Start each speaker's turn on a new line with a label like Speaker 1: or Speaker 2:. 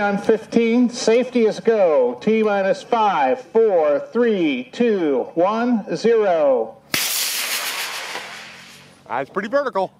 Speaker 1: On 15, safety is go. T minus 5, 4, 3, 2, 1, 0.
Speaker 2: Ah, That's pretty vertical.